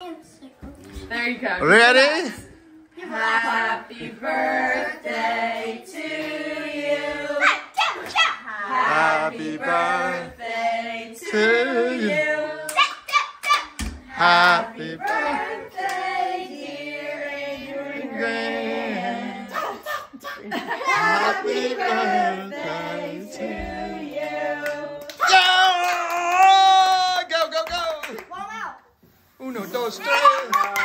There you go. Ready? Happy birthday to you. Happy birthday to you. Happy birthday, dear birthday. Happy birthday Um, dois, três.